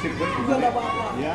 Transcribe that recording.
Iya, nggak apa-apa. Ya.